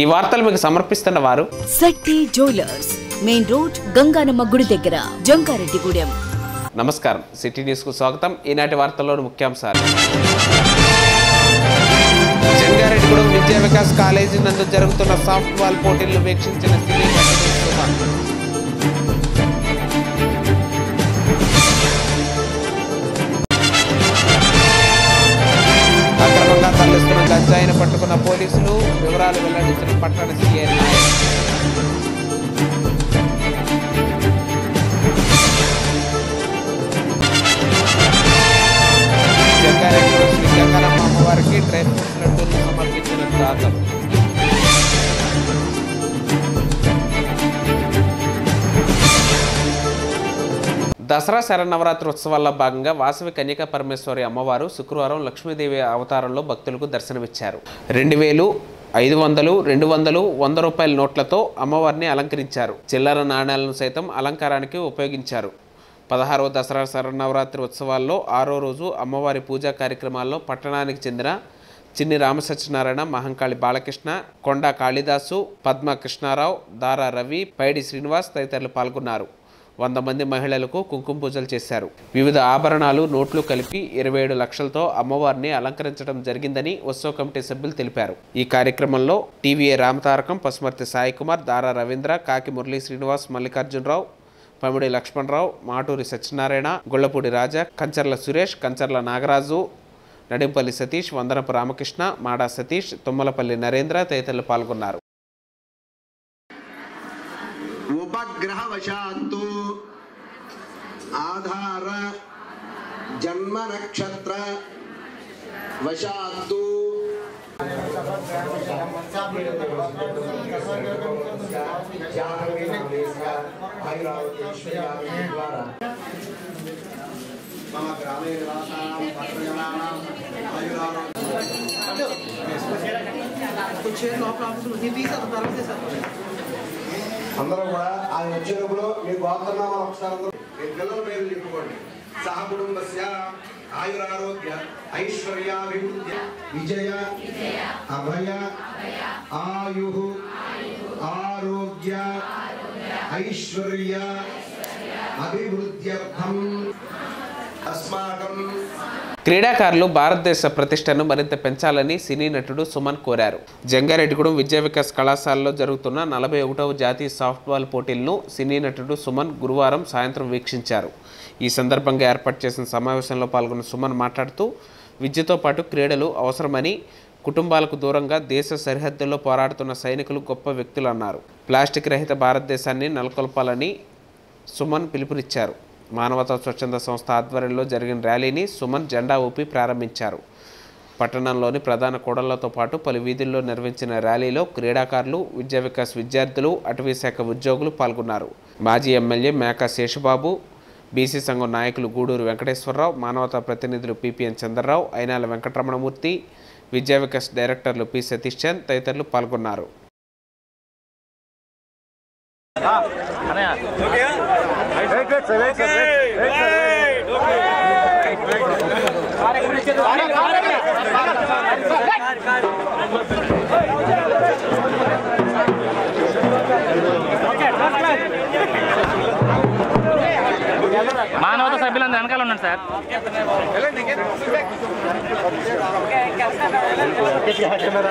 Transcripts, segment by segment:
ఈ వార్తలు మీకు సమర్పిస్తున్న వారు Shakti jewellers main road Ganganamma గుడి దగ్గర జంగారెడ్డిగూడెం. నమస్కారం. సిటీ న్యూస్కు స్వాగతం. ఈనాటి వార్తల్లోని ముఖ్యాంశాలు. జంగారెడ్డిగూడెం విద్యా వికాస్ కాలేజీ నందు జరుగుతున్న సాఫ్ట్ బాల్ పోటీలను వీక్షించిన సినీ తరలిస్తున్న పట్టుకున్న పోలీసులు వివరాలు వెల్లడించిన పట్టణ సీఐ నాయక్ శ్రీ గంగారమ్మ అమ్మవారికి డ్రై ఫ్రూట్స్ లడ్డూలు సమర్పించిన దాతలు. దసరా శరన్నవరాత్రి ఉత్సవాల్లో భాగంగా వాసవి కన్యకా పరమేశ్వరి అమ్మవారు శుక్రవారం లక్ష్మీదేవి అవతారంలో భక్తులకు దర్శనమిచ్చారు. రెండు వేలు ఐదు వందలు రెండు వందలు వంద రూపాయల నోట్లతో అమ్మవారిని అలంకరించారు. చిల్లర నాణ్యాలను సైతం అలంకారానికి ఉపయోగించారు. పదహారవ దసరా శరన్నవరాత్రి ఉత్సవాల్లో ఆరో రోజు అమ్మవారి పూజా కార్యక్రమాల్లో పట్టణానికి చెందిన చిన్ని రామసత్యనారాయణ మహంకాళి బాలకృష్ణ కొండా కాళిదాసు పద్మ కృష్ణారావు దారా రవి పైడి శ్రీనివాస్ తదితరులు పాల్గొన్నారు. వంద మంది మహిళలకు కుంకుమ పూజలు చేశారు. వివిధ ఆభరణాలు నోట్లు కలిపి ఇరవై ఏడు లక్షలతో అమ్మవారిని అలంకరించడం జరిగిందని ఉత్సవ కమిటీ సభ్యులు తెలిపారు. ఈ కార్యక్రమంలో T V A Ramatarakam Pasumarthi Sai Kumar Dara Ravindra Kaki Murali Srinivas Mallikarjunarao Pamidi Lakshmanarao Maturi Satyanarayana Gollapudi రాజా కంచర్ల సురేష్ కంచర్ల నాగరాజు నడింపల్లి సతీష్ వందనపు రామకృష్ణ మాడా సతీష్ తుమ్మలపల్లి నరేంద్ర తదితరులు పాల్గొన్నారు. ఉపగ్రహవశాత్తు ఆధార జన్మ నక్షత్ర వశాత్తు మమ గ్రామే నివాసానాం పట్టణజనానాం అందరూ కూడా ఆయన వచ్చినప్పుడు మీ గోత్రనామాలు ఒకసారి यद्गलौ मेरे लिखुकोंडि सह कुटुंबस्य विजय अभय आयु आरोग्य ऐश्वर्य अभिवृद्ध्यर्थम् अस्माकं క్రీడాకారులు భారతదేశ ప్రతిష్టను మరింత పెంచాలని సినీ నటుడు సుమన్ కోరారు. జంగారెడ్డిగూడెం విద్యా వికాస్ కళాశాలలో జరుగుతున్న నలభై ఒకటవ జాతీయ సాఫ్ట్బాల్ పోటీలను సినీ నటుడు సుమన్ గురువారం సాయంత్రం వీక్షించారు. ఈ సందర్భంగా ఏర్పాటు చేసిన సమావేశంలో పాల్గొన్న సుమన్ మాట్లాడుతూ విద్యతో పాటు క్రీడలు అవసరమని కుటుంబాలకు దూరంగా దేశ సరిహద్దుల్లో పోరాడుతున్న సైనికులు గొప్ప వ్యక్తులు అన్నారు. ప్లాస్టిక్ రహిత భారతదేశాన్ని నెలకొల్పాలని సుమన్ పిలుపునిచ్చారు. మానవతా స్వచ్ఛంద సంస్థ ఆధ్వర్యంలో జరిగిన ర్యాలీని సుమన్ జెండా ఊపి ప్రారంభించారు. పట్టణంలోని ప్రధాన కూడళ్ళతో పాటు పలు వీధుల్లో నిర్వహించిన ర్యాలీలో క్రీడాకారులు విద్యా వికాస్ విద్యార్థులు అటవీ శాఖ ఉద్యోగులు పాల్గొన్నారు. మాజీ ఎమ్మెల్యే మేకా శేషబాబు బీసీ సంఘం నాయకులు గూడూరు వెంకటేశ్వరరావు మానవతా ప్రతినిధులు పిపిఎన్ చంద్రరావు అయినాల వెంకటరమణమూర్తి విద్యా వికాస్ డైరెక్టర్లు పి సతీష్ చంద్ తదితరులు పాల్గొన్నారు. మానవత సభ్యులందరూ వెనకాల ఉన్నాడు సార్. కెమెరా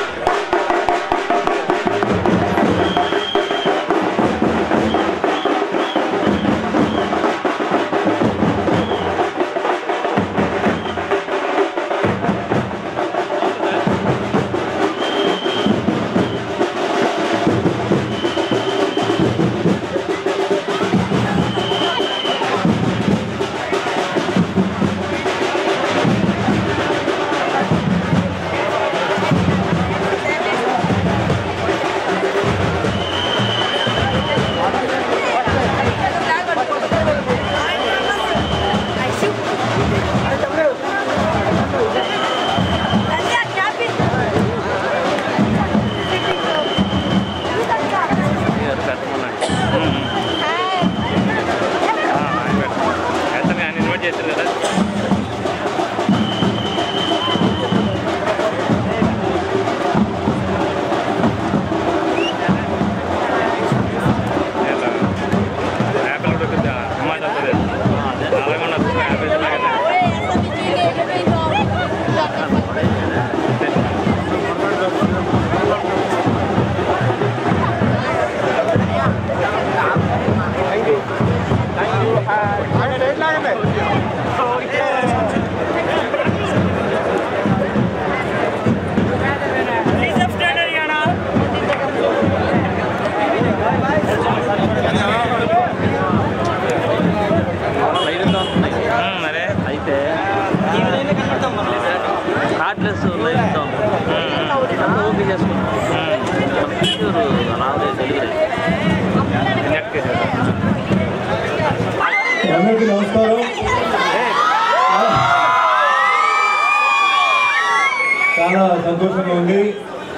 సంతోషంగా ఉంది.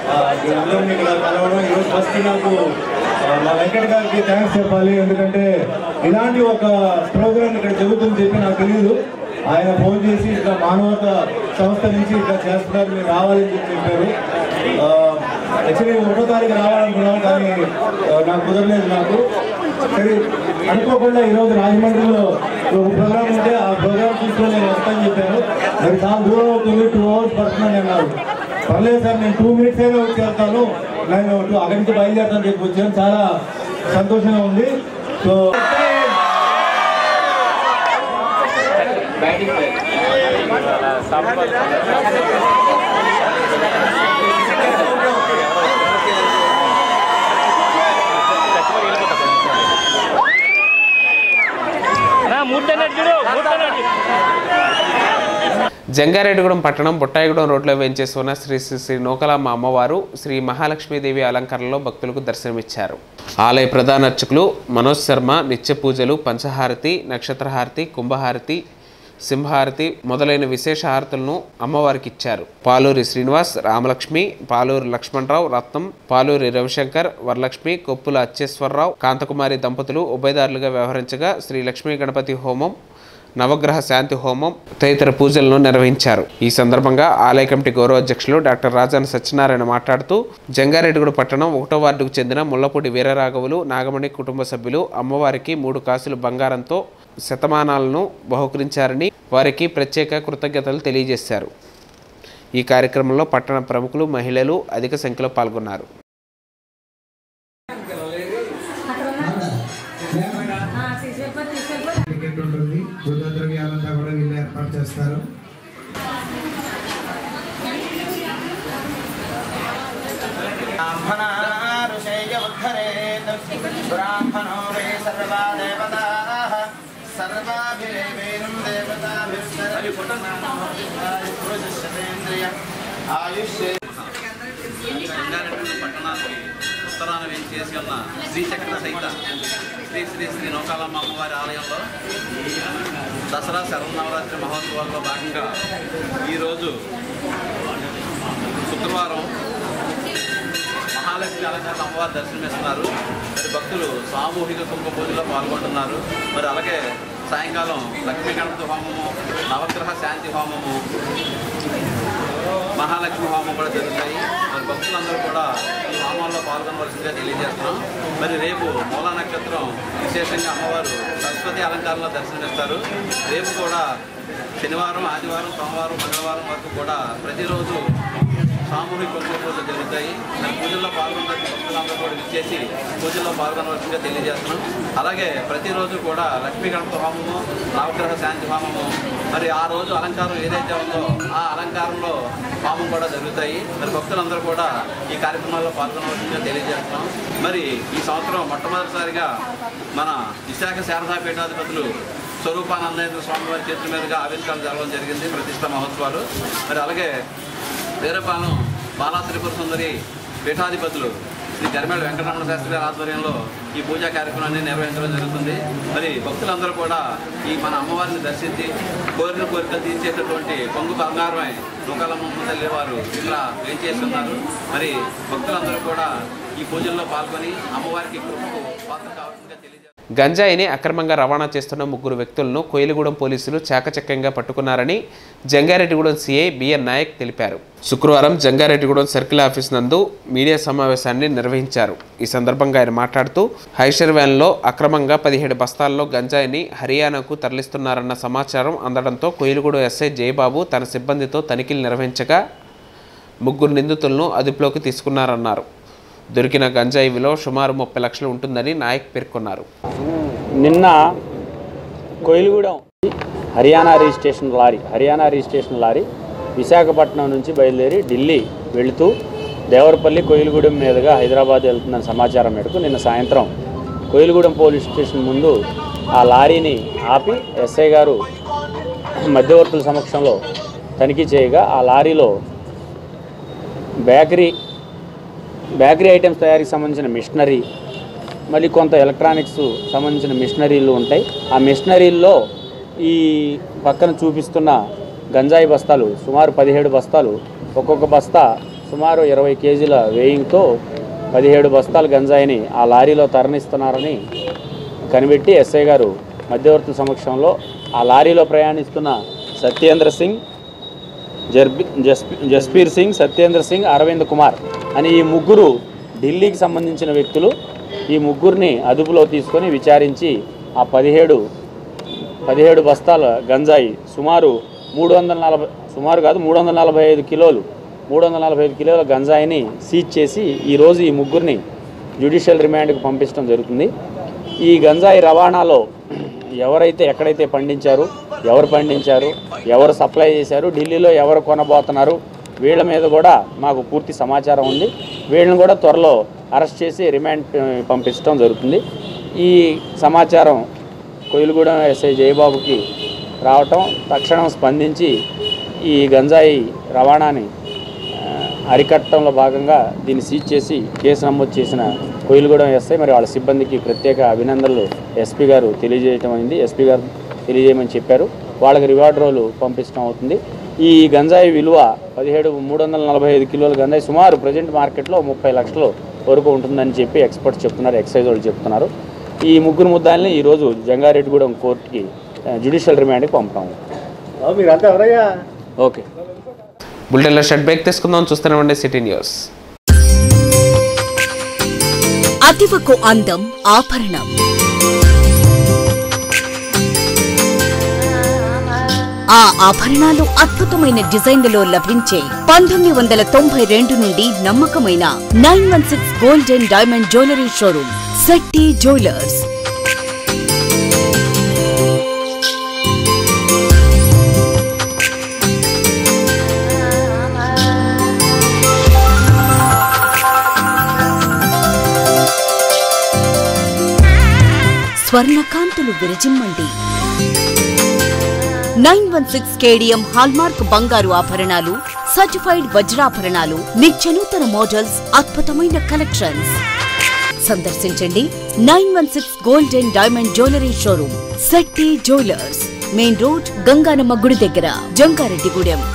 ఆ, ఇక్కడ కలవడం. ఈరోజు ఫస్ట్ నాకు మా వెంకట గారికి థ్యాంక్స్ చెప్పాలి. ఎందుకంటే ఇలాంటి ఒక ప్రోగ్రామ్ ఇక్కడ జరుగుతుందని చెప్పి నాకు తెలియదు ఆయన ఫోన్ చేసి ఇట్లా మానవత సంస్థ నుంచి ఇట్లా చేస్తున్నారు మీరు రావాలని చెప్పి చెప్పారు. యాక్చువల్లీ ఒకటో తారీఖు రావాలనుకున్నాను కానీ నాకు కుదరలేదు నాకు. సరే అనుకోకుండా ఈరోజు రాజమండ్రిలో ఒక ప్రోగ్రామ్ ఉంటే ఆ ప్రోగ్రామ్ చూసుకొని నేను వస్తాను చెప్పాను మరి చాలా దూరం అవుతుంది టూ అవర్స్ పడుతుందని అన్నారు. పర్లేదు సార్ నేను టూ మినిట్స్ అయినా వచ్చి వెళ్తాను నేను టూ అక్కడి నుంచి బయలుదేరుతాను చెప్పి వచ్చాను. చాలా సంతోషంగా ఉంది. సో జంగారెడ్డిగూడెం పట్టణం బుట్టాయిగూడెం రోడ్లో వేంచేసి శ్రీ శ్రీ శ్రీ నూకలమ్మ అమ్మవారు శ్రీ మహాలక్ష్మీదేవి అలంకరణలో భక్తులకు దర్శనమిచ్చారు. ఆలయ ప్రధాన అర్చకులు మనోజ్ శర్మ నిత్య పూజలు పంచహారతి నక్షత్రహారతి కుంభహారతి సింహారతి మొదలైన విశేష హారతులను అమ్మవారికి ఇచ్చారు పాలూరి శ్రీనివాస్ రామలక్ష్మి పాలూరి లక్ష్మణరావు రత్నం పాలూరి రవిశంకర్ వరలక్ష్మి కొప్పుల అచ్చేశ్వరరావు కాంతకుమారి దంపతులు ఉభయదారులుగా వ్యవహరించగా శ్రీ లక్ష్మీ గణపతి హోమం నవగ్రహ శాంతి హోమం తదితర పూజలను నిర్వహించారు. ఈ సందర్భంగా ఆలయ కమిటీ గౌరవ అధ్యక్షులు డాక్టర్ రాజాన సత్యనారాయణ మాట్లాడుతూ జంగారెడ్డిగూడ పట్టణం ఒకటో వార్డుకు చెందిన ముల్లపూడి వీరరాఘవులు నాగమణి కుటుంబ సభ్యులు అమ్మవారికి మూడు కాసులు బంగారంతో శతమానాలను బహుకరించారని వారికి ప్రత్యేక కృతజ్ఞతలు తెలియజేశారు. ఈ కార్యక్రమంలో పట్టణ ప్రముఖులు మహిళలు అధిక సంఖ్యలో పాల్గొన్నారు. టికెట్ ఉంటుంది. బుద్ధ ద్రవ్యాలంతా కూడా వీళ్ళు ఏర్పాటు చేస్తారు. బ్రాహ్మణో వే సర్వా దేవతాః సర్వాభిరేవేణం దేవతాభిస్సర్వేంద్రియ ఆయుష్యే రంగారెడ్డి పట్టణానికి ఉత్తరాన వేసి ఉన్న శ్రీచక్ర సహిత శ్రీ శ్రీ శ్రీ నౌకాలమ్మ అమ్మవారి ఆలయంలో దసరా శరన్నవరాత్రి మహోత్సవాల్లో భాగంగా ఈరోజు శుక్రవారం మహాలక్ష్మి అలంకార అమ్మవారి దర్శనమిస్తున్నారు. మరి భక్తులు సామూహిక కుంభ పూజలో పాల్గొంటున్నారు. మరి అలాగే సాయంకాలం లక్ష్మీ గణపతి హోమము నవగ్రహ శాంతి హోమము మహాలక్ష్మి హోమం కూడా జరుగుతాయి. మరి భక్తులందరూ కూడా ఈ హోమాల్లో పాల్గొనవలసిందిగా తెలియజేస్తున్నాం. మరి రేపు మూలా నక్షత్రం విశేషంగా అమ్మవారు సరస్వతి అలంకారంలో దర్శనమిస్తారు రేపు కూడా శనివారం ఆదివారం సోమవారం మంగళవారం వరకు కూడా ప్రతిరోజు సామూహిక కుంకుమ పూజలు జరుగుతాయి. మరి పూజల్లో పాల్గొన్న భక్తులందరూ కూడా విచ్చేసి పూజల్లో పాల్గొనవలసిందిగా తెలియజేస్తున్నాం. అలాగే ప్రతిరోజు కూడా లక్ష్మీ గణపతి హోమము నవగ్రహ శాంతి హోమము మరి ఆ రోజు అలంకారం ఏదైతే ఉందో ఆ అలంకారంలో హోమం కూడా జరుగుతాయి. మరి భక్తులందరూ కూడా ఈ కార్యక్రమాల్లో పాల్గొనవలసిందిగా తెలియజేస్తున్నాం. మరి ఈ సంవత్సరం మొట్టమొదటిసారిగా మన విశాఖ శారదా పీఠాధిపతులు స్వరూపానందేంద్ర స్వామి వారి చేతుల మీదుగా ఆవిష్కారం జరగడం జరిగింది ప్రతిష్ట మహోత్సవాలు. మరి అలాగే వీరపాలెం బాలాత్రిపుర సుందరి పీఠాధిపతులు శ్రీ గరిమేళ వెంకటరమణ శాస్త్రి గారి ఆధ్వర్యంలో ఈ పూజా కార్యక్రమాన్ని నిర్వహించడం జరుగుతుంది. మరి భక్తులందరూ కూడా ఈ మన అమ్మవారిని దర్శించి కోరిన కోరికలు తీర్చేటటువంటి పొంగు బంగారమై దుకాళమ్మ తల్లి వారు ఇలా ఏం చేస్తున్నారు. మరి భక్తులందరూ కూడా ఈ పూజల్లో పాల్గొని అమ్మవారికి కృపకు పాత్ర కావాల్సిందిగా తెలియజేస్తారు గంజాయిని అక్రమంగా రవాణా చేస్తున్న ముగ్గురు వ్యక్తులను కోయిలగూడెం పోలీసులు చాకచక్యంగా పట్టుకున్నారని జంగారెడ్డిగూడెం సీఐ బిఎన్ నాయక్ తెలిపారు. శుక్రవారం జంగారెడ్డిగూడెం సర్కిల్ ఆఫీస్ నందు మీడియా సమావేశాన్ని నిర్వహించారు. ఈ సందర్భంగా ఆయన మాట్లాడుతూ హైషర్ వ్యాన్లో అక్రమంగా పదిహేడు బస్తాల్లో గంజాయిని హర్యానాకు తరలిస్తున్నారన్న సమాచారం అందడంతో కోయిలగూడెం ఎస్ఐ జయబాబు తన సిబ్బందితో తనిఖీలు నిర్వహించగా ముగ్గురు నిందితులను అదుపులోకి తీసుకున్నారన్నారు. దొరికిన గంజాయి విలువ సుమారు ముప్పై లక్షలు ఉంటుందని నాయక్ పేర్కొన్నారు. నిన్న Koyilagudem Haryana registration lorry Haryana registration lorry Visakhapatnam నుంచి బయలుదేరి ఢిల్లీ వెళుతూ దేవరపల్లి కోయిలగూడెం మీదుగా హైదరాబాద్ వెళ్తుందని సమాచారం మేరకు నిన్న సాయంత్రం కోయిలగూడెం పోలీస్ స్టేషన్ ముందు ఆ లారీని ఆపి ఎస్ఐ గారు మధ్యవర్తుల సమక్షంలో తనిఖీ చేయగా ఆ లారీలో బేకరీ బేకరీ ఐటమ్స్ తయారీకి సంబంధించిన మిషనరీ మళ్ళీ కొంత ఎలక్ట్రానిక్స్ సంబంధించిన మిషనరీలు ఉంటాయి. ఆ మిషనరీల్లో ఈ పక్కన చూపిస్తున్న గంజాయి బస్తాలు సుమారు పదిహేడు బస్తాలు ఒక్కొక్క బస్తా సుమారు ఇరవై కేజీల వేయింగ్తో పదిహేడు బస్తాల గంజాయిని ఆ లారీలో తరలిస్తున్నారని కనిపెట్టి ఎస్ఐ గారు మధ్యవర్తుల సమక్షంలో ఆ లారీలో ప్రయాణిస్తున్న సత్యేంద్ర సింగ్ జర్బి జస్పీ జస్పీర్ సింగ్ సత్యేంద్ర సింగ్ అరవింద్ కుమార్ అని ఈ ముగ్గురు ఢిల్లీకి సంబంధించిన వ్యక్తులు ఈ ముగ్గురిని అదుపులో తీసుకొని విచారించి ఆ పదిహేడు పదిహేడు బస్తాల గంజాయి సుమారు మూడు వందల నలభై సుమారు కాదు మూడు వందల నలభై ఐదు కిలోలు మూడు వందల నలభై ఐదు కిలోల గంజాయిని సీజ్ చేసి ఈరోజు ఈ ముగ్గురిని జ్యుడిషియల్ రిమాండ్కి పంపించడం జరుగుతుంది. ఈ గంజాయి రవాణాలో ఎవరైతే ఎక్కడైతే పండించారు ఎవరు పండించారు ఎవరు సప్లై చేశారు ఢిల్లీలో ఎవరు కొనబోతున్నారు వీళ్ళ మీద కూడా మాకు పూర్తి సమాచారం ఉంది. వీళ్ళని కూడా త్వరలో అరెస్ట్ చేసి రిమాండ్ పంపించడం జరుగుతుంది. ఈ సమాచారం కోయిలగూడెం ఎస్ఐ జయబాబుకి రావటం తక్షణం స్పందించి ఈ గంజాయి రవాణాని అరికట్టడంలో భాగంగా దీన్ని సీజ్ చేసి కేసు నమోదు చేసిన కోయిలగూడెం ఎస్ఐ మరి వాళ్ళ సిబ్బందికి ప్రత్యేక అభినందనలు ఎస్పీ గారు తెలియజేయటం అయింది. ఎస్పీ గారు తెలియజేయమని చెప్పారు. వాళ్ళకి రివార్డ్ రోలు పంపించడం అవుతుంది. ఈ గంజాయి విలువ పదిహేడు మూడు వందల నలభై ఐదు కిలోల గంజాయి సుమారు ప్రజెంట్ మార్కెట్లో ముప్పై లక్షల వరకు ఉంటుందని చెప్పి ఎక్స్పర్ట్స్ చెప్తున్నారు ఎక్సైజ్ వాళ్ళు చెప్తున్నారు. ఈ ముగ్గురు ముద్దాయిల్ని ఈరోజు జంగారెడ్డిగూడెం కోర్టుకి జ్యుడిషియల్ రిమాండ్కి పంపుతాము. మీరంతా ఎవరయ్యా? ఓకే. బులెటిన్లో షర్ట్ బ్రేక్ తీసుకుందాం చూస్తున్నామండి సిటీ న్యూస్. అతివకు అందం ఆభరణం. ఆ ఆభరణాలు అద్భుతమైన డిజైన్లలో లభించే పంతొమ్మిది వందల తొంభై రెండు నుండి నమ్మకమైన nine one six gold and diamond jewellery showroom Shetty jewellers. స్వర్ణకాంతులు విరజిమ్మండి. Nine one six KDM hallmark బంగారు ఆభరణాలు సర్టిఫైడ్ వజ్రాభరణాలు నిత్యనూతన మోడల్స్ అద్భుతమైన కలెక్షన్స్. సందర్శించండి nine one six gold and diamond jewellery showroom Setti jewellers main road Ganganamma గుడి దగ్గర Jangareddygudem.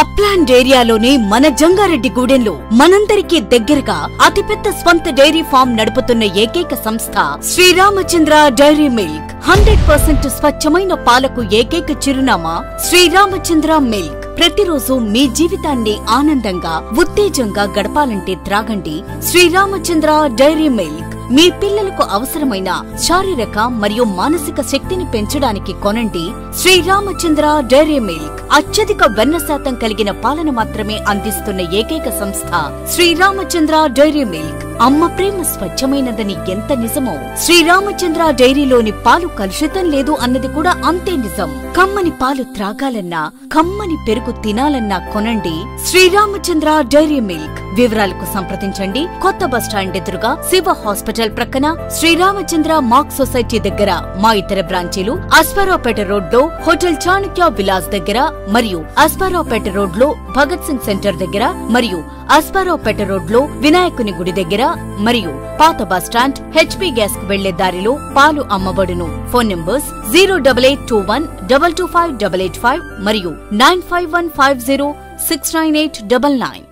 Upland ఏరియాలోనే మన జంగారెడ్డి గూడెంలో మనందరికీ దగ్గరగా అతిపెద్ద స్వంత డైరీ ఫామ్ నడుపుతున్న ఏకైక సంస్థ Sriramachandra dairy milk. Hundred percent స్వచ్ఛమైన పాలకు ఏకైక చిరునామా శ్రీరామచంద్ర మిల్క్. ప్రతిరోజు మీ జీవితాన్ని ఆనందంగా ఉత్తేజంగా గడపాలంటే త్రాగండి శ్రీరామచంద్ర డైరీ మిల్క్. మీ పిల్లలకు అవసరమైన శారీరక మరియు మానసిక శక్తిని పెంచడానికి కొనండి శ్రీరామచంద్ర డైరీ మిల్క్. అత్యధిక వెన్న శాతం కలిగిన పాలన మాత్రమే అందిస్తున్న ఏకైక సంస్థ శ్రీరామచంద్ర డైరీ మిల్క్. అమ్మ ప్రేమ స్వచ్ఛమైనదని ఎంత నిజమో. శ్రీరామచంద్ర డైరీలోని పాలు కలుషితం లేదు అన్నది కూడా అంతే నిజం. కమ్మని పాలు త్రాగాలన్నా కమ్మని పెరుగు తినాలన్నా కొనండి శ్రీరామచంద్ర డైరీ మిల్క్. వివరాలకు సంప్రదించండి. కొత్త బస్టాండ్ ఎదురుగా శివ హాస్పిటల్ ప్రక్కన శ్రీరామచంద్ర మాక్ సొసైటీ దగ్గర మా ఇతర బ్రాంచీలు అస్పారావుపేట రోడ్లో హోటల్ చాణక్య విలాస్ దగ్గర మరియు అస్పారావుపేట రోడ్లో భగత్ సింగ్ సెంటర్ దగ్గర మరియు అస్పారావుపేట రోడ్లో వినాయకుని గుడి దగ్గర మరియు పాత బస్టాండ్ హెచ్పీ గ్యాస్కు వెళ్ళే దారిలో పాలు అమ్మబడును. Phone numbers zero double eight two one double two five double eight five మరియు nine five one five zero six nine eight double nine.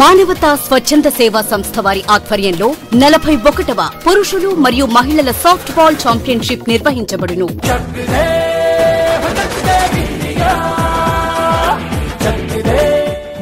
మానవతా స్వచ్ఛంద సేవా సంస్థ వారి ఆధ్వర్యంలో నలభై ఒకటవ పురుషులు మరియు మహిళల సాఫ్ట్ బాల్ ఛాంపియన్షిప్ నిర్వహించబడును.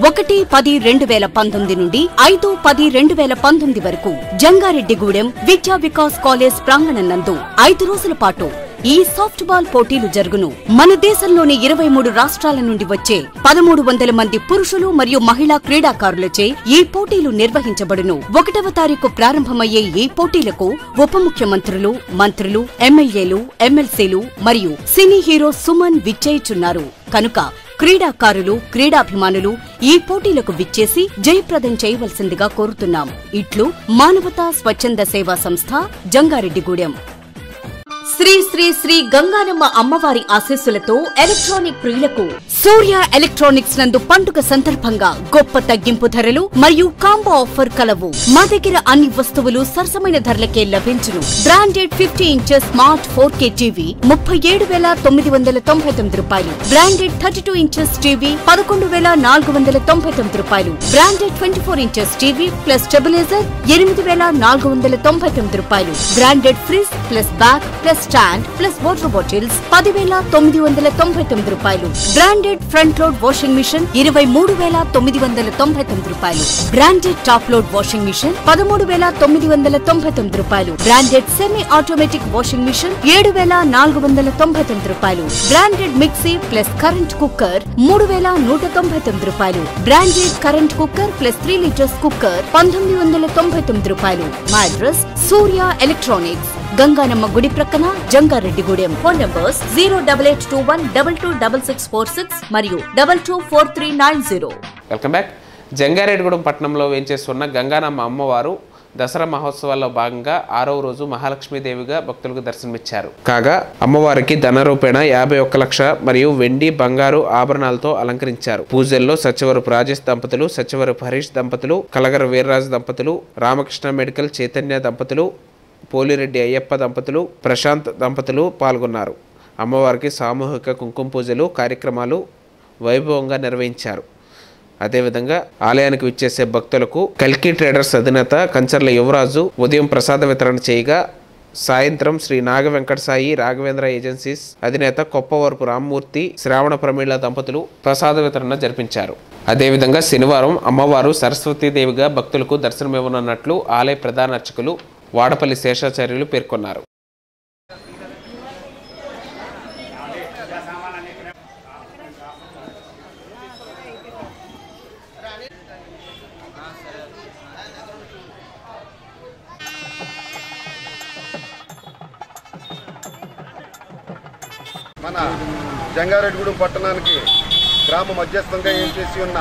ఒకటి పది రెండు వేల పంతొమ్మిది నుండి ఐదు పది రెండు వేల పంతొమ్మిది వరకు జంగారెడ్డిగూడెం విద్యా వికాస్ కాలేజ్ ప్రాంగణం నందు ఐదు రోజుల పాటు ఈ సాఫ్ట్ బాల్ పోటీలు జరుగును. మన దేశంలోని ఇరవై మూడు రాష్ట్రాల నుండి వచ్చే పదమూడు వందల మంది పురుషులు మరియు మహిళా క్రీడాకారులచే ఈ పోటీలు నిర్వహించబడును. ఒకటవ తారీఖు ప్రారంభమయ్యే ఈ పోటీలకు ఉప ముఖ్యమంత్రులు మంత్రులు ఎమ్మెల్యేలు ఎమ్మెల్సీలు మరియు సినీ హీరో సుమన్ విచ్చేయుచున్నారు. కనుక క్రీడాకారులు క్రీడాభిమానులు ఈ పోటీలకు విచ్చేసి జయప్రదం చేయవలసిందిగా కోరుతున్నాం. ఇట్లు మానవతా స్వచ్ఛంద సేవా సంస్థ జంగారెడ్డిగూడెం. శ్రీ శ్రీ శ్రీ గంగానమ్మ అమ్మవారి ఆశీస్సులతో ఎలక్ట్రానిక్ ప్రియులకు సూర్య ఎలక్ట్రానిక్స్ నందు పండుగ సందర్భంగా గొప్ప తగ్గింపు ధరలు మరియు కాంబో ఆఫర్ కలవు. మా దగ్గర అన్ని వస్తువులు సరసమైన ధరలకే లభించును. Branded fifty inches smart four K TV ముప్పై ఏడు వేల తొమ్మిది వందల తొంభై తొమ్మిది రూపాయలు. Branded thirty two inches TV పదకొండు వేల నాలుగు వందల తొంభై తొమ్మిది రూపాయలు. Branded twenty four inches TV plus stabiliser ఎనిమిది వేల నాలుగు వందల తొంభై తొమ్మిది రూపాయలు. Branded fridge plus bag plus stand plus water bottles పదివేల తొమ్మిది వందల తొంభై తొమ్మిది రూపాయలు. Branded front load washing machine ఇరవై మూడు వేల తొమ్మిది వందల తొంభై తొమ్మిది రూపాయలు. Branded top load washing machine పదమూడు వేల తొమ్మిది వందల తొంభై తొమ్మిది రూపాయలు. Branded semi automatic washing machine ఏడు వేల నాలుగు వందల తొంభై తొమ్మిది రూపాయలు. Branded mixie plus current cooker మూడు వేల నూట తొంభై తొమ్మిది రూపాయలు. Branded current cooker plus three litres cooker పంతొమ్మిది వందల తొంభై తొమ్మిది రూపాయలు. మా అడ్రస్ సూర్య ఎలక్ట్రానిక్స్ గంగానమ్మ గుడి ప్రక్కన Jangareddygudem. Phone numbers zero double eight two one double two double six four six మరియు double two four three nine zero welcome back Jangareddygudem పట్టణంలో వేంచేస్తున్న గంగానమ్మ అమ్మవారు దసరా మహోత్సవాల్లో భాగంగా ఆరవ రోజు మహాలక్ష్మీదేవిగా భక్తులకు దర్శనమిచ్చారు. కాగా అమ్మవారికి ధన రూపేణ యాభై ఒక్క లక్ష మరియు వెండి బంగారు ఆభరణాలతో అలంకరించారు. పూజల్లో సత్యవరపు రాజేష్ దంపతులు సత్యవరపు హరీష్ దంపతులు కలగర వీర్రాజు దంపతులు రామకృష్ణ మెడికల్ చైతన్య దంపతులు పోలిరెడ్డి అయ్యప్ప దంపతులు ప్రశాంత్ దంపతులు పాల్గొన్నారు. అమ్మవారికి సామూహిక కుంకుమ పూజలు కార్యక్రమాలు వైభవంగా నిర్వహించారు. అదేవిధంగా ఆలయానికి విచ్చేసే భక్తులకు కల్కి ట్రేడర్స్ అధినేత కంచర్ల యువరాజు ఉదయం ప్రసాద వితరణ చేయగా సాయంత్రం శ్రీ నాగ వెంకటసాయి రాఘవేంద్ర ఏజెన్సీస్ అధినేత కొప్పవరపు రామ్మూర్తి శ్రావణ ప్రమీళ దంపతులు ప్రసాద వితరణ జరిపించారు. అదేవిధంగా శనివారం అమ్మవారు సరస్వతీదేవిగా భక్తులకు దర్శనమివ్వనున్నట్లు ఆలయ ప్రధాన అర్చకులు వాడపల్లి శేషాచార్యులు పేర్కొన్నారు. మన జంగారెడ్డిగూడెం పట్టణానికి గ్రామ మధ్యస్థంగా ఏం చేసి ఉన్న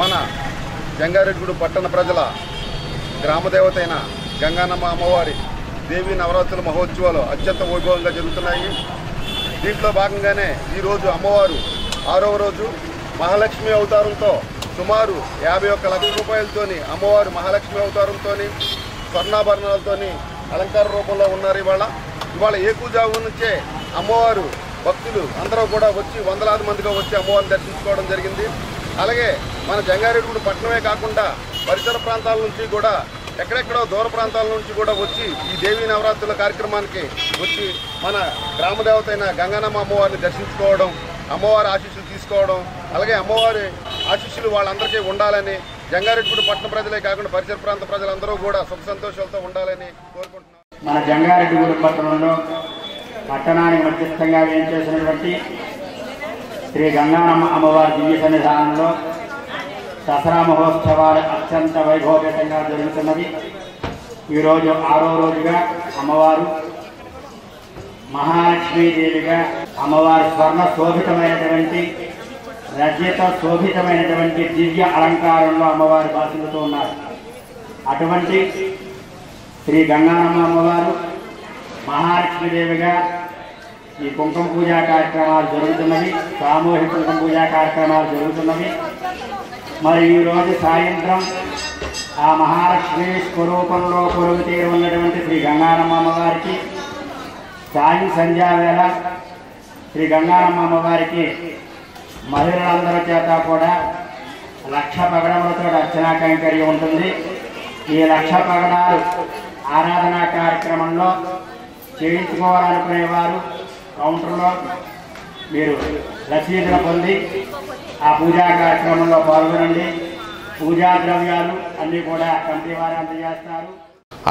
మన జంగారెడ్డిగూడెం పట్టణ ప్రజల గ్రామదేవత అయిన గంగానమ్మ అమ్మవారి దేవి నవరాత్రుల మహోత్సవాలు అత్యంత వైభవంగా జరుగుతున్నాయి. దీంట్లో భాగంగానే ఈరోజు అమ్మవారు ఆరవ రోజు మహాలక్ష్మి అవతారంతో సుమారు యాభై ఒక్క లక్షల రూపాయలతోని అమ్మవారు మహాలక్ష్మి అవతారంతోని స్వర్ణాభరణాలతోని అలంకార రూపంలో ఉన్నారు ఇవాళ. ఇవాళ ఏకూజావు నుంచే అమ్మవారు భక్తులు అందరూ కూడా వచ్చి వందలాది మందిగా వచ్చి అమ్మవారిని దర్శించుకోవడం జరిగింది. అలాగే మన జంగారెడ్డి పట్టణమే కాకుండా పరిసర ప్రాంతాల నుంచి కూడా ఎక్కడెక్కడో దూర ప్రాంతాల నుంచి కూడా వచ్చి ఈ దేవీ నవరాత్రుల కార్యక్రమానికి వచ్చి మన గ్రామదేవత అయిన గంగానమ్మ అమ్మవారిని దర్శించుకోవడం అమ్మవారి ఆశీస్సులు తీసుకోవడం అలాగే అమ్మవారి ఆశీస్సులు వాళ్ళందరికీ ఉండాలని జంగారెడ్డిగూడ పట్టణ ప్రజలే కాకుండా పరిసర ప్రాంత ప్రజలందరూ కూడా సుఖ సంతోషాలతో ఉండాలని కోరుకుంటున్నాం. మన జంగారెడ్డిగూడెం పట్టణంలో పట్టణానికి మధ్యస్థంగా వేయించేసినటువంటి శ్రీ గంగానమ్మ అమ్మవారి దివ్య సన్నిధానంలో దసరా మహోత్సవాలు అత్యంత వైభవపేతంగా జరుగుతున్నది. ఈరోజు ఆరో రోజుగా అమ్మవారు మహాలక్ష్మీదేవిగా అమ్మవారి స్వర్ణ శోభితమైనటువంటి రజత శోభితమైనటువంటి దివ్య అలంకారంలో అమ్మవారి బాసులతో ఉన్నారు. అటువంటి శ్రీ గంగానమ్మ అమ్మవారు మహాలక్ష్మీదేవిగా ఈ కుంకుమ పూజా కార్యక్రమాలు జరుగుతున్నవి సామూహిక కుంకుమ పూజా కార్యక్రమాలు జరుగుతున్నవి. మరి ఈరోజు సాయంత్రం ఆ మహాలక్ష్మి స్వరూపంలో కొలువు తీరు ఉన్నటువంటి శ్రీ గంగారమ్మ అమ్మవారికి సాయం సంధ్యావేళ శ్రీ గంగారమ్మ అమ్మవారికి మహిళలందరి చేత కూడా లక్ష పగడములతో అర్చనా కైంకర్యం ఉంటుంది. ఈ లక్ష పగడాలు ఆరాధనా కార్యక్రమంలో చేయించుకోవాలనుకునేవారు కౌంటర్లో మీరు రసీదులు పొంది ఆ పూజా కార్యక్రమంలో పాల్గొనండి. పూజా ద్రవ్యాలు అన్నీ కూడా కమిటీ వారు అందజేస్తారు.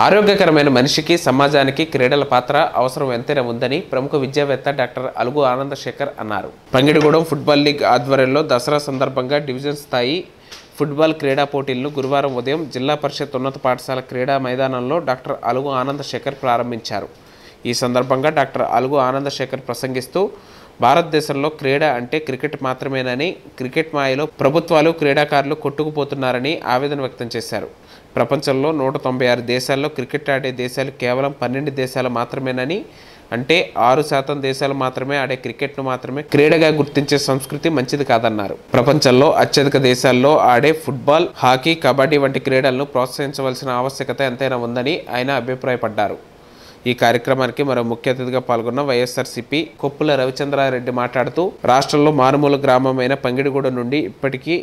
ఆరోగ్యకరమైన మనిషికి సమాజానికి క్రీడల పాత్ర అవసరం ఎంతైనా ఉందని ప్రముఖ విద్యావేత్త డాక్టర్ అలుగు ఆనందశేఖర్ అన్నారు. పంగిడిగూడెం ఫుట్బాల్ లీగ్ ఆధ్వర్యంలో దసరా సందర్భంగా డివిజన్ స్థాయి ఫుట్బాల్ క్రీడా పోటీలను గురువారం ఉదయం జిల్లా పరిషత్ ఉన్నత పాఠశాల క్రీడా మైదానంలో డాక్టర్ అలుగు ఆనందశేఖర్ ప్రారంభించారు. ఈ సందర్భంగా డాక్టర్ అలుగు ఆనందశేఖర్ ప్రసంగిస్తూ భారతదేశంలో క్రీడ అంటే క్రికెట్ మాత్రమేనని క్రికెట్ మాయలో ప్రభుత్వాలు క్రీడాకారులు కొట్టుకుపోతున్నారని ఆవేదన వ్యక్తం చేశారు. ప్రపంచంలో నూట తొంభై ఆరు దేశాల్లో క్రికెట్ ఆడే దేశాలు కేవలం పన్నెండు దేశాలు మాత్రమేనని అంటే ఆరు శాతం దేశాలు మాత్రమే ఆడే క్రికెట్ను మాత్రమే క్రీడగా గుర్తించే సంస్కృతి మంచిది కాదన్నారు. ప్రపంచంలో అత్యధిక దేశాల్లో ఆడే ఫుట్బాల్ హాకీ కబడ్డీ వంటి క్రీడలను ప్రోత్సహించవలసిన ఆవశ్యకత ఎంతైనా ఉందని ఆయన అభిప్రాయపడ్డారు. ఈ కార్యక్రమానికి మరో ముఖ్య అతిథిగా పాల్గొన్న వైఎస్ఆర్సీపీ కొప్పుల రవిచంద్రారెడ్డి మాట్లాడుతూ రాష్ట్రంలో మారుమూల గ్రామమైన పంగిడిగూడ నుండి ఇప్పటికీ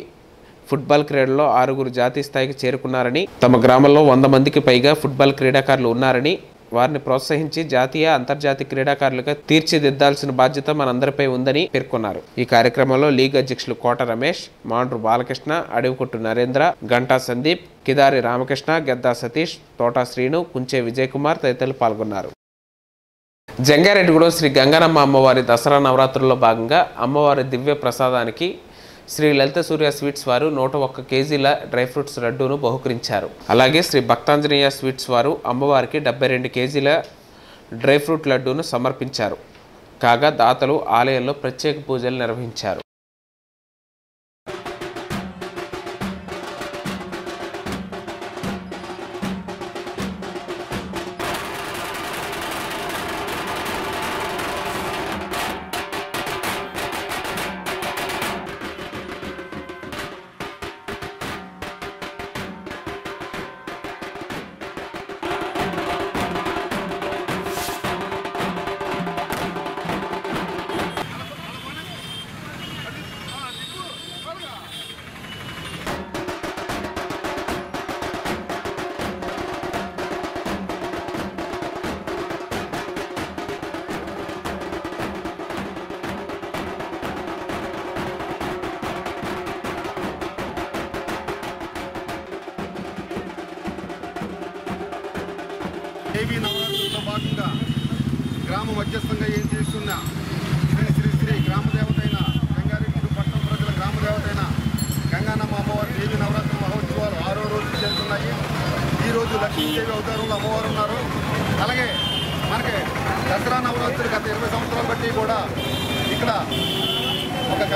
ఫుట్బాల్ క్రీడలో ఆరుగురు జాతీయ స్థాయికి చేరుకున్నారని తమ గ్రామంలో వంద మందికి పైగా ఫుట్బాల్ క్రీడాకారులు ఉన్నారని వారిని ప్రోత్సహించి జాతీయ అంతర్జాతీయ క్రీడాకారులుగా తీర్చిదిద్దాల్సిన బాధ్యత మనందరిపై ఉందని పేర్కొన్నారు. ఈ కార్యక్రమంలో లీగ్ అధ్యక్షులు కోట రమేష్ మాండ్రు బాలకృష్ణ అడవికొట్టు నరేంద్ర గంటా సందీప్ కిదారి రామకృష్ణ గద్దా సతీష్ తోటా శ్రీను కుంచే విజయ్ కుమార్ తదితరులు పాల్గొన్నారు. జంగారెడ్డిగూడెం శ్రీ గంగనమ్మ అమ్మవారి దసరా నవరాత్రుల్లో భాగంగా అమ్మవారి దివ్య ప్రసాదానికి శ్రీ లలిత సూర్య స్వీట్స్ వారు నూట ఒక్క కేజీల డ్రై ఫ్రూట్స్ లడ్డూను బహుకరించారు. అలాగే శ్రీ భక్తాంజనేయ స్వీట్స్ వారు అమ్మవారికి డెబ్బై రెండు కేజీల డ్రై ఫ్రూట్ లడ్డూను సమర్పించారు. కాగా దాతలు ఆలయంలో ప్రత్యేక పూజలు నిర్వహించారు.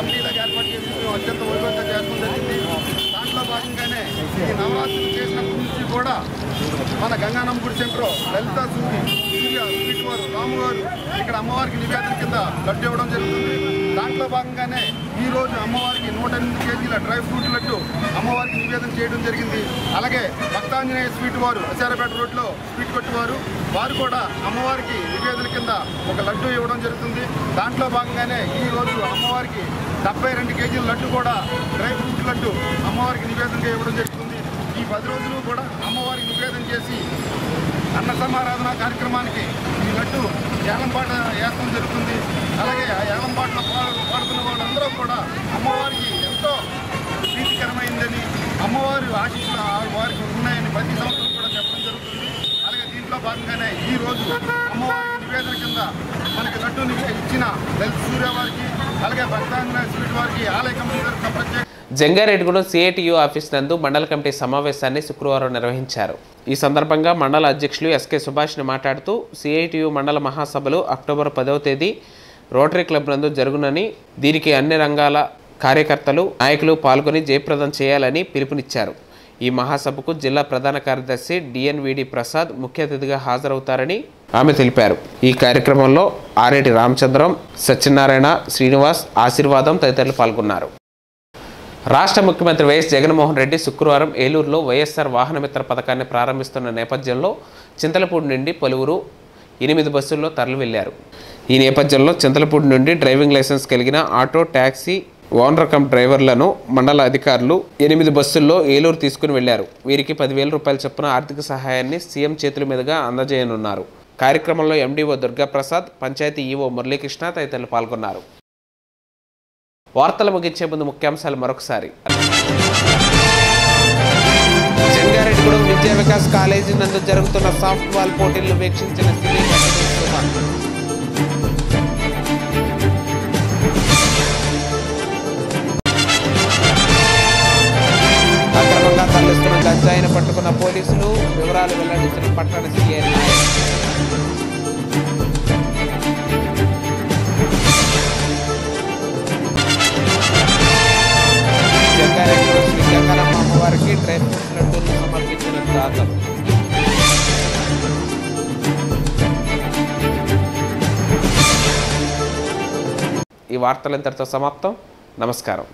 కమిటీలాగా ఏర్పాటు చేసి మేము అత్యంత వైభవంగా చేయడం జరిగింది దాంట్లో భాగంగానే ఈ నవరాత్రులు చేసినప్పటి నుంచి కూడా మన గంగానమ్మ గుడి సెంటర్ లలిత సూరి సూర్య స్వీట్ వారు రాముగారు ఇక్కడ అమ్మవారికి నివేదన కింద లడ్డు ఇవ్వడం జరుగుతుంది. దాంట్లో భాగంగానే ఈ రోజు అమ్మవారికి నూట ఎనిమిది కేజీల డ్రై ఫ్రూట్ లడ్డు అమ్మవారికి నివేదన చేయడం జరిగింది. అలాగే భక్తాంజనేయ స్వీట్ వారు అశారపేట రోడ్లో స్వీట్ కొట్టేవారు వారు కూడా అమ్మవారికి నివేదన కింద ఒక లడ్డు ఇవ్వడం జరుగుతుంది. దాంట్లో భాగంగానే ఈ రోజు అమ్మవారికి డెబ్బై రెండు కేజీల లడ్డు కూడా డ్రై ఫ్రూట్ లడ్డు అమ్మవారికి నివేదనగా ఇవ్వడం జరుగుతుంది. ఈ పది రోజులు కూడా అమ్మవారికి నివేదన చేసి అన్న సమారాధన కార్యక్రమానికి ఈ లడ్డు ఏలంపాట వేయడం జరుగుతుంది. అలాగే ఆ ఏలంపాటలో పాడు పాడుతున్న వాళ్ళందరూ కూడా అమ్మవారికి ఎంతో ప్రీతికరమైందని అమ్మవారి ఆశీస్సులు వారికి ఉన్నాయని ప్రతి సంవత్సరం కూడా చెప్పడం జరుగుతుంది. అలాగే దీంట్లో భాగంగానే ఈ రోజు అమ్మవారికి నివేదన కింద మనకి లడ్డూని ఇచ్చిన లలిత సూర్య వారికి అలాగే భక్తాంజనేయ స్వీట్ వారికి ఆలయ కమిటీ తరఫున ప్రత్యేక జంగారెడ్డిగూడెం సిఐటియు ఆఫీస్ నందు మండల కమిటీ సమావేశాన్ని శుక్రవారం నిర్వహించారు. ఈ సందర్భంగా మండల అధ్యక్షులు ఎస్కే సుభాష్ని మాట్లాడుతూ సిఐటియు మండల మహాసభలు అక్టోబర్ పదవ తేదీ రోటరీ క్లబ్ నందు జరుగునని దీనికి అన్ని రంగాల కార్యకర్తలు నాయకులు పాల్గొని జయప్రదం చేయాలని పిలుపునిచ్చారు. ఈ మహాసభకు జిల్లా ప్రధాన కార్యదర్శి డిఎన్విడి ప్రసాద్ ముఖ్య అతిథిగా హాజరవుతారని ఆమె తెలిపారు. ఈ కార్యక్రమంలో ఆరేటి రామచంద్రం సత్యనారాయణ శ్రీనివాస్ ఆశీర్వాదం తదితరులు పాల్గొన్నారు. రాష్ట్ర ముఖ్యమంత్రి వైఎస్ జగన్మోహన్ రెడ్డి శుక్రవారం ఏలూరులో వైఎస్ఆర్ వాహనమిత్ర పథకాన్ని ప్రారంభిస్తున్న నేపథ్యంలో చింతలపూడి నుండి పలువురు ఎనిమిది బస్సుల్లో తరలి వెళ్ళారు ఈ నేపథ్యంలో చింతలపూడి నుండి డ్రైవింగ్ లైసెన్స్ కలిగిన ఆటో ట్యాక్సీ ఓనర్ రకం డ్రైవర్లను మండల అధికారులు ఎనిమిది బస్సుల్లో ఏలూరు తీసుకుని వెళ్ళారు. వీరికి పదివేల రూపాయల చొప్పున ఆర్థిక సహాయాన్ని సీఎం చేతుల మీదుగా అందజేయనున్నారు. కార్యక్రమంలో ఎండీఓ దుర్గాప్రసాద్ పంచాయతీ ఈఓ మురళీకృష్ణ తదితరులు పాల్గొన్నారు. వార్తలు ముగించే ముందు ముఖ్యాంశాలు మరొకసారి. జంగారెడ్డిగూడెం విద్యా వికాస్ కాలేజీ నందు జరుగుతున్న సాఫ్ట్ బాల్ పోటీలను వీక్షించిన సినీ నటుడు అక్రమంగా తరలిస్తున్న గంజాయిని పట్టుకున్న పోలీసులు వివరాలు వెల్లడించిన పట్టణ సీఎం వారికి ట్రైన్ లడ్డూలను సమర్పించిన తర్వాత ఈ వార్తలంతటితో సమాప్తం. నమస్కారం.